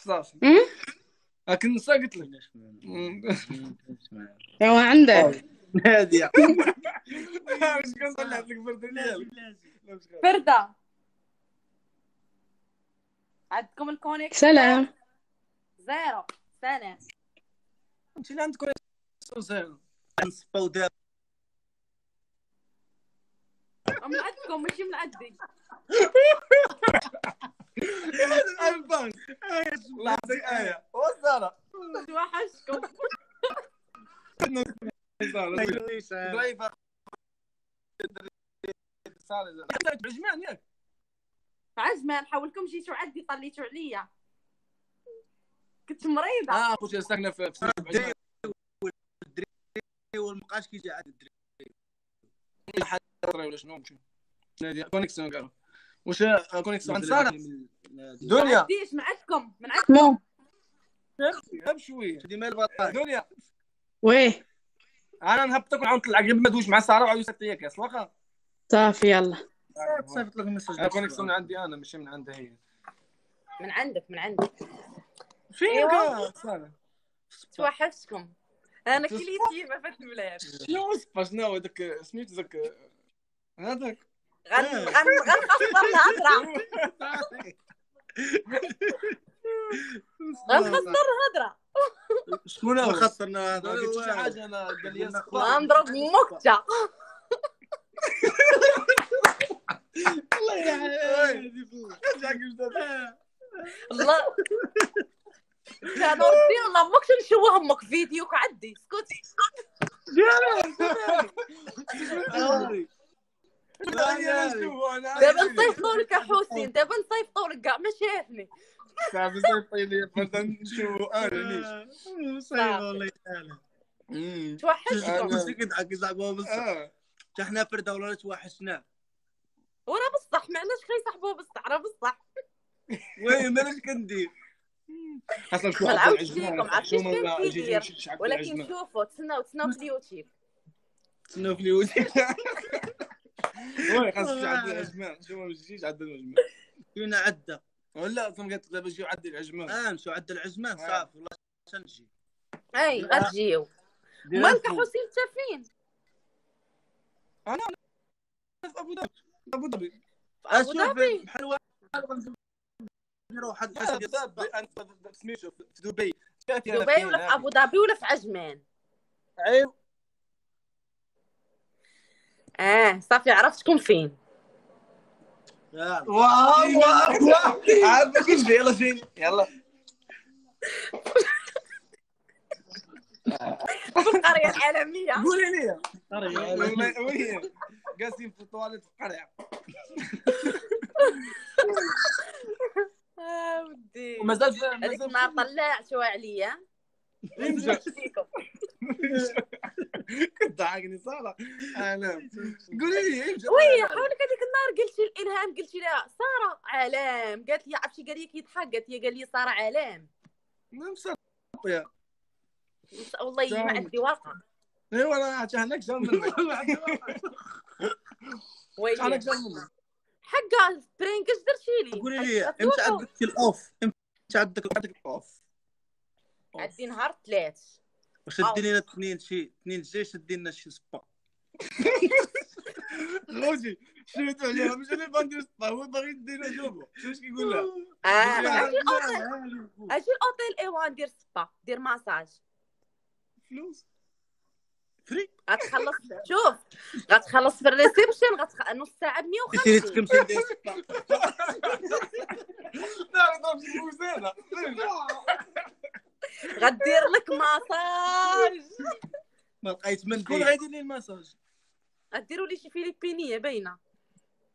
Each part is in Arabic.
صافي أم؟ لكن نسى قلت لك. ايوا عندك نادية لك مش غير. فردة. عندكم الكونيكت؟ سلام. زيرو. سلام انت اللي عندك نصفى ودابا من عندكم ماشي من عندي إيه ضعيفه عجمان ياك عجمان حولكم جيتوا عندي طليتوا عليا كنت مريضة آه خوتي ساكنه في عجمان والمقاش كيجي عاد الدري ولا شنو نادي كونيكسيون قالوا. واش كونيكسيون عند ساره دنيا. من عندكم من عندكم. مو هب شوية ديما البطاطا دنيا. ويه أنا نهبطك ونعاود نطلع قبل ما ندوش مع سارة وعاود يسكت ليا كاس واخا صافي يلا. صيفط لك مسج كونيكسيون عندي أنا ماشي من عندها هي. من عندك من عندك. فين أيوة. سارة. توحشكم أنا كليتي ما فات البلاد شنو وصفه شنو هو داك سميتو داك هذاك؟ غن غن غنخسر الهضرة غنخسر الهضرة شكون هو؟ خسرنا ما قلت شي حاجة أنا قال لي غنضرب مكتة الله يعين الله. كانوا ردي والله أمك نشوه أمك فيديوك عدي اسكتي. دابا نصيفطوا لك. حسين دابا نصيفطوا لك كاع ما شافني صافي صيفطي لي فردا نشوفو أنا نيش والله تعالى. كنضحك زعما بصح. آه. حنا فرده ولا توحشنا. وراه بصح ما عندناش كيصاحبوا بصح راه بصح. وي مالاش كندير؟ أصلا شو العزمان ليكم كيدير؟ ولكن. شوفوا تسناو تسناو في اليوتيوب. تسناو في اليوتيوب. وي خاص شي عبد العزمان شو ما يجيش عبد العزمان فينا عدة. ولا أصلا قالت دابا جيو عدي العزمان آه نمشيو عد العزمان صافي والله شنجي أي غتجيو دير مالك. حسين انت فين أنا في أبو ظبي. أبو ظبي. أبو أشوف ظبي؟ بحال واحد في دبي. دبي ولا في. أبو ظبي ولا في عجمان؟ عيب. آه صافي عرفتكم فين. واو واو واو عاد كل شيء يلا فين. يلا. في القرية العالمية. قولي لي. وين قاسين في الطواليت في القرية. آه ودي. ومازال هذيك مازال النهار طلعتوا عليا. ضحكني ساره أنا قولي لي وي حولك هذيك النهار قلتي الإلهام قلتي لها سارة علام. قالت لي عرفتي قال لي؟ كيضحك قالت لي قال لي سارة علام. نمسى يا. والله ما. عندي ورقه ايوا انا هناك جاب منك وي هناك جاب منك حقا برينك اش درتي لي؟ قولي لي إمتى عندك الأوف؟ إمتى عندك عندك اوف عندي نهار ثلاث. واش دي لنا اثنين شي اثنين جاي شدي لنا شي سبا. خوتي شفتوا عليها مش أنا باندير سبا هو باغي يدينا جوبو شوف اش كيقول لها آه. لا، أجي ال hôtel ال hôtel إيوا ندير spa دير سبا دير ماساج. فلوس. free. غتخلص شوف غتخلص في ال reception غتخ... نص ساعة ب سيري 150 تكمسي ندير سبا. لا لا غدير لك ماساج. ما لقيت من شكون دير غيدير لي المساج غديروا لي شي فيليبينية باينة.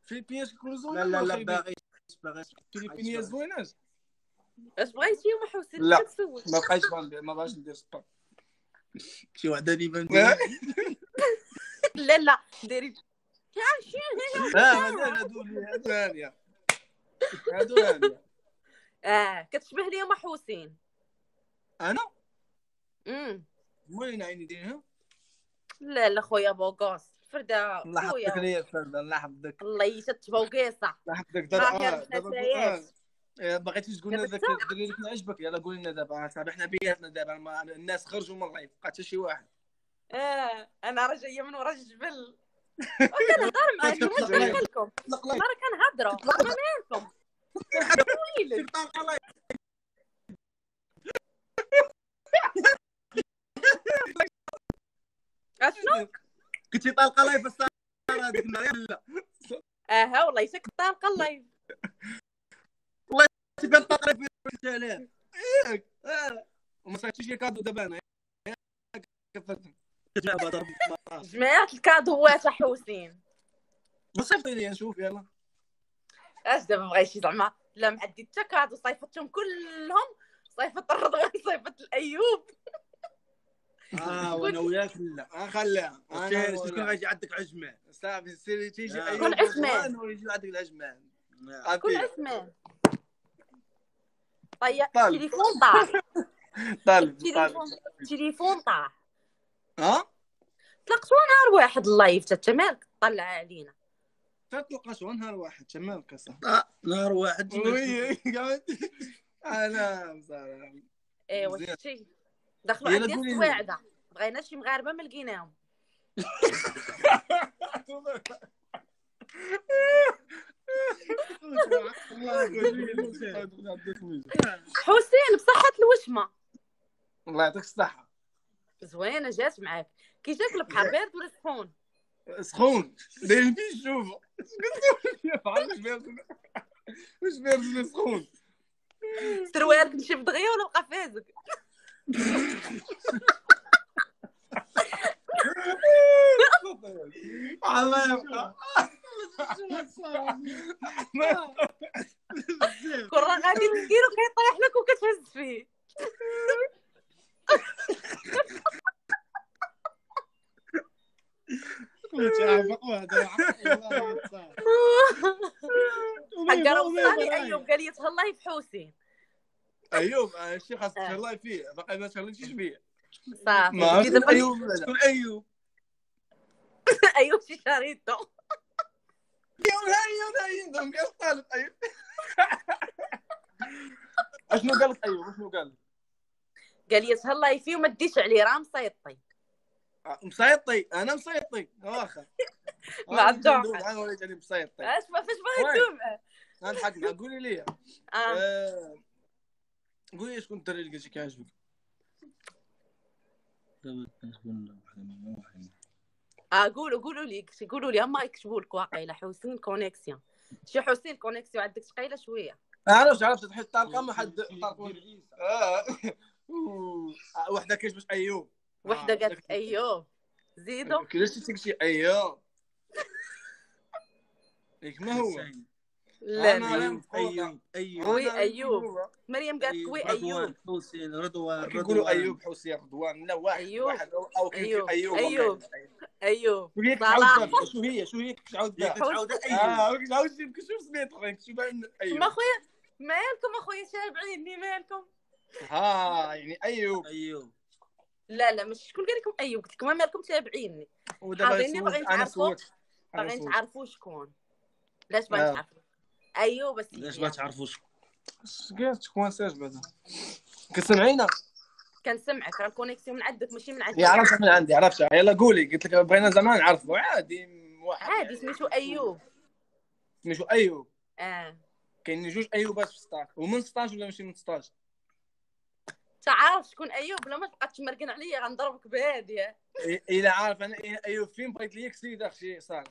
فيليبينيات كيكونوا لا زوينين لا لا ولا باغي باغي فيليبينيات زوينات اش بغيتي وما حسين لا. ما بقيتش باندير ما بغاش ندير سبا شي وحدة ديما لا لا ديري. آه هادو اللي- هادو هادو آه كتشبه لي ام حسين أنا؟ امم وين عيني ديرها لا لا خويا بوغوس فرده الله يحفظك ليا فرد الله يحفظك الله يشت بوقيصه الله يحفظك دابا آه، دابا الحسايات. آه. إيه، بغيتي تقول لنا دابا ذاك الدري اللي كان عجبك؟ يلا قول لنا دابا. صاحبي حنا بيناتنا دابا. الناس خرجوا من اللايف بقى حتى شي واحد. آه أنا راه جاية من ورا الجبل. وكنهضر معاكم واش طلق لايف راه كنهضروا ما مالكم أشنو؟ كنتي طالقة لايف الساعة هذيك النهار لا. أها والله شك طالقة اللايف كنت كنطالق لايف قلت عليه ياك آه. وما صايبتيش لي كادو دابا أنا. جماعة الكادوات حوسين. ما صيفطي لي نشوف يلا. أش دابا بغيتي زعما؟ لا معدي حتى كادو صيفطتهم كلهم. صيفط الرضوان صيفط الأيوب. آه وأنا وياك لا آه، خليها ولا. غيجي عندك عجمان صافي سيري تيجي آه. أيوب كل عثمان. رضوان ويجي عندك العجمان كل عارفين عثمان طيب طالب. تليفون طاح. طالب تليفون طالب تليفون طاح. ها؟ طلقتو نهار واحد اللايف حتى مالك طلع علينا. تطلق شو نهار واحد تمام كسر آه، نهار واحد. وي أنا صراحة ايوا. شتي دخلوا عندي قولي. لي. السواعده بغينا شي مغاربة ما لقيناهم. حسين بصحة الوشمة. الله يعطيك الصحة. زوينة جات معاك. كي جاك البحر بارد ولا سخون سخون دايرين فيه الشوفة واش بارد ولا سخون سروالك نشف دغيا ولا بقى فازك؟ الله يبقى. كل راه غادي تديرو كيطيح لك وكتهز فيه. حق راه وصلني أيوب قال لي تهلاي في حسين أيوب آه، الشيخ خاص آه. تهلاي فيه. باقي ما تهليتيش فيه. صافي ما أيوب شكون أيوب؟ أيوب شي شريطو ايوب ايوب ايوب قال طالب أيوب. أشنو قال لك أيوب؟ أشنو قال؟ لك قال لي تهلاي فيه وما تديش عليه. راه مسيطي. آه، مسيطي. أنا مسيطي. واخا. مع الدوحة. ندوب معاه وليت عليه مسيطي. أش ما فاش باغي؟ تدوم قولي لي. قولي لي شكون الدري اللي قالت لك عاجبك آه قولوا قولوا لي قولوا لي أما يكتبوا لك واقيلا حسين كونيكسيون شي حسين كونيكسيون عندك ثقيله شوية. عرفت عرفت تحس طالقة ما حد. آه، وحدة كيجبس ايوب وحدة آه، قالت لك ايوب زيدوا كيفاش تسيك شي ايوب ياك ما هو؟ لا لا. أيوب أيوب. وي أنا أيوب. هو. مريم قالت لك وي رضوان أيوب. حسين رضوان كيقولوا رضوان. أيوب حوسي رضوان. لا واحد أيوب. واحد. أو. أيوب. أيوب. أيوب. شو هي؟ شو هي كتعاود تعاود ايوب آه كتعاود شي كتشوف سميت كتشوف أيوب؟ ما خويا مالكم أخويا شابعيني مالكم ها يعني أيوب. أيوب. لا لا مش شكون قال لكم ايوب قلت لكم مالكم تابعيني حاضريني؟ سولت- باغيين تعرفوا؟ باغيين. تعرفوا شكون؟ علاش باغيين آه. تعرفوا ايوب علاش ما تعرفوش. اش قالت كوانساج بعدا كتسمعينا كنسمعك راه الكونيكسيون من عندك ماشي من عندك. يا عرفت من عندي عرفت. يلا قولي قلت لك بغينا زمان نعرفوا عادي واحد عادي سميتو أيوب. سميتو أيوب. آه. كاينين جوج ايوبات في 16 ومن 16 ولا ماشي من 16 تعرف شكون أيوب؟ لا ما تبقى تمرقن عليا غنضربك بهاديه إيه- إلا عارف أنا إيه أيوب فين بغيت ليك؟ سيد اخشي صار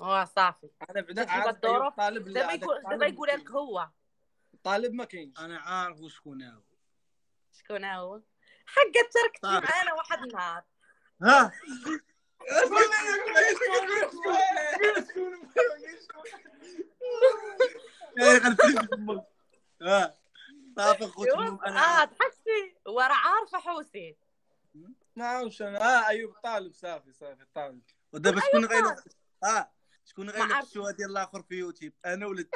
آه صافي. أنا بعدا عارف الظروف. أيوب طالب لا دابا يقول دابا يقول ما لك هو. طالب ما كاينش أنا عارف وشكون هو. شكون هو. حقا تركتي طارق. معانا واحد النهار ها؟ صافي خوت آه ضحكتي ورا عارفة حوسين ما عرفتش أنا آه أيوب طالب صافي صافي طالب. ودابا شكون غيلعب ها شكون عرفت. الشوا ديال الآخر في يوتيوب؟ أنا ولا انت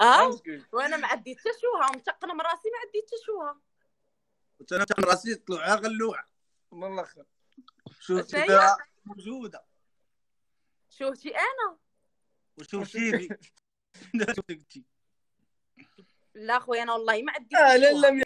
آه؟ وأنا ما عديت حتى شوها ومتقنه من راسي ما عديت حتى شوها. أنا تاع راسي طلوعها غلوعه من الآخر. شوف شنو هي؟ كذا موجودة. شوفتي أنا؟ وشوف شيري لا لا أخوي أنا والله ما عديت آه وشوها. لا لم